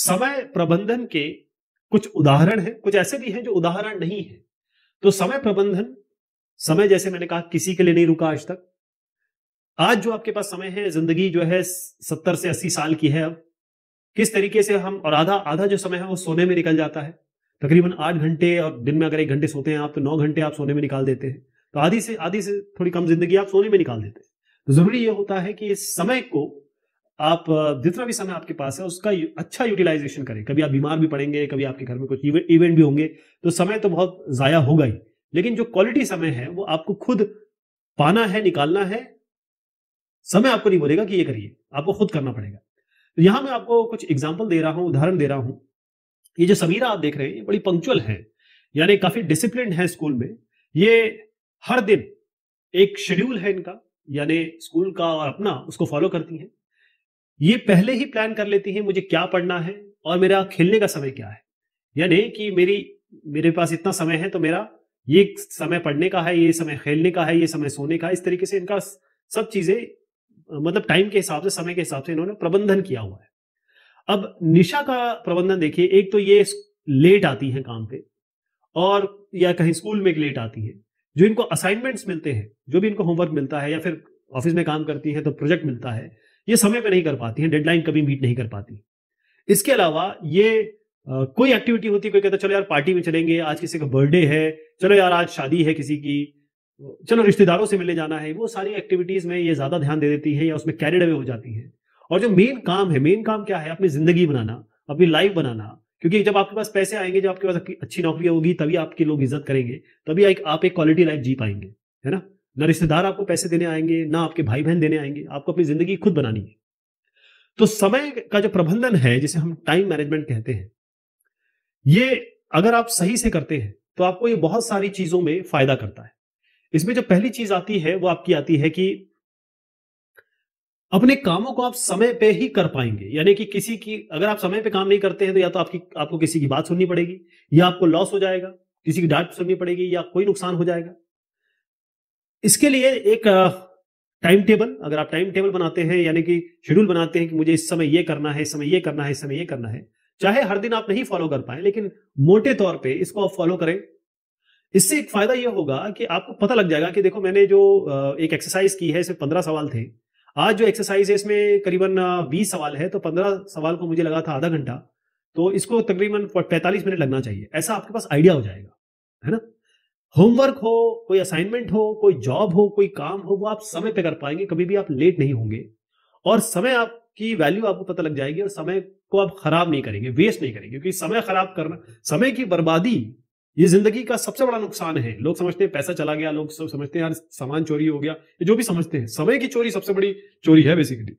समय प्रबंधन के कुछ उदाहरण हैं, कुछ ऐसे भी हैं जो उदाहरण नहीं है। तो समय प्रबंधन, समय जैसे मैंने कहा, किसी के लिए नहीं रुका आज तक। आज जो आपके पास समय है, ज़िंदगी जो है, सत्तर से अस्सी साल की है अब, किस तरीके से हम, और आधा आधा जो समय है वो सोने में निकल जाता है। तकरीबन आठ घंटे और दिन में अगर एक घंटे सोते हैं आप तो नौ घंटे आप सोने में निकाल देते हैं। तो आधी से आधी से थोड़ी कम ज़िंदगी आप सोने में निकाल देते हैं। तो ज़रूरी यह होता है कि इस समय को आप जितना भी समय आपके पास है, उसका अच्छा यूटिलाइजेशन करें। कभी आप बीमार भी पड़ेंगे, कभी आपके घर में कुछ इवेंट भी होंगे तो समय तो बहुत जाया होगा ही। लेकिन जो क्वालिटी समय है, वो आपको खुद पाना है, निकालना है, समय आपको नहीं बोलेगा कि ये करिए, आपको खुद करना पड़ेगा। तो यहाँ मैं आपको कुछ एग्ज़ाम्पल दे रहा हूँ, उदाहरण दे रहा हूँ। ये जो समीरा आप देख रहे हैं, ये बड़ी पंक्चुअल है, यानी काफ़ी डिसिप्लिन है स्कूल में। ये हर दिन एक शेड्यूल है इनका, यानी स्कूल का और अपना, उसको फॉलो करती हैं। ये पहले ही प्लान कर लेती है, मुझे क्या पढ़ना है और मेरा खेलने का समय क्या है? यानी कि मेरी, मेरे पास इतना समय है तो मेरा ये समय पढ़ने का है, ये समय खेलने का है, ये समय सोने का है। इस तरीके से इनका सब चीज़ें मतलब टाइम के हिसाब से, समय के हिसाब से इन्होंने प्रबंधन किया हुआ है। अब निशा का प्रबंधन देखिए, एक तो ये लेट आती है काम पे और, या कहीं स्कूल में लेट आती है, जो इनको असाइनमेंट्स मिलते हैं, जो भी इनको होमवर्क मिलता है या फिर ऑफ़िस में काम करती है तो प्रोजेक्ट मिलता है ये समय पे नहीं कर पाती है डेडलाइन कभी मीट नहीं कर पाती इसके अलावा ये कोई एक्टिविटी होती है, कोई कहता चलो यार पार्टी में चलेंगे, आज किसी का बर्थडे है, चलो यार, आज शादी है किसी की, चलो रिश्तेदारों से मिलने जाना है। वो सारी एक्टिविटीज़ में ये ज़्यादा ध्यान दे देती है या उसमें कैरिड अवे हो जाती है। और जो मेन काम है मेन काम क्या है? अपनी ज़िंदगी बनाना, अपनी लाइफ बनाना। क्योंकि जब आपके पास पैसे आएँगे, जब आपके पास अच्छी नौकरी होगी, तभी आपके लोग इज़्ज़त करेंगे, तभी आप एक क्वालिटी लाइफ जी पाएँगे, है ना? ना रिश्तेदार आपको पैसे देने आएँगे, ना आपके भाई बहन देने आएँगे, आपको अपनी ज़िंदगी खुद बनानी है। तो समय का जो प्रबंधन है, जिसे हम टाइम मैनेजमेंट कहते हैं, ये अगर आप सही से करते हैं तो आपको ये बहुत सारी चीज़ों में फ़ायदा करता है। इसमें जो पहली चीज़ आती है, वो आपकी आती है कि अपने कामों को आप समय पे ही कर पाएँगे। यानी कि किसी की, अगर आप समय पे काम नहीं करते हैं तो या तो आपकी, आपको किसी की बात सुननी पड़ेगी, या आपको लॉस हो जाएगा, किसी की डांट सुननी पड़ेगी, या कोई नुकसान हो जाएगा। इसके लिए एक टाइम टेबल अगर आप टाइम टेबल बनाते हैं, यानी कि शेड्यूल बनाते हैं कि मुझे इस समय ये करना है, इस समय ये करना है, इस समय ये करना है, चाहे हर दिन आप नहीं फॉलो कर पाए, लेकिन मोटे तौर पे इसको आप फॉलो करें। इससे एक फ़ायदा यह होगा कि आपको पता लग जाएगा कि देखो मैंने जो एक एक्सरसाइज की है, इसमें पंद्रह सवाल थे। आज जो एक्सरसाइज है, इसमें करीबन बीस सवाल है तो पंद्रह सवाल को मुझे लगा था आधा घंटा तो इसको तकरीबन पैंतालीस मिनट लगना चाहिए। ऐसा आपके पास आइडिया हो जाएगा, है ना? होमवर्क हो, कोई असाइनमेंट हो, कोई जॉब हो, कोई काम हो, वो आप समय पे कर पाएँगे, कभी भी आप लेट नहीं होंगे। और समय आपकी वैल्यू आपको पता लग जाएगी और समय को आप खराब नहीं करेंगे, वेस्ट नहीं करेंगे, क्योंकि समय खराब करना, समय की बर्बादी, ये ज़िंदगी का सबसे बड़ा नुकसान है। लोग समझते हैं पैसा चला गया, लोग समझते हैं, यार सामान चोरी हो गया जो भी समझते हैं, समय की चोरी सबसे बड़ी चोरी है बेसिकली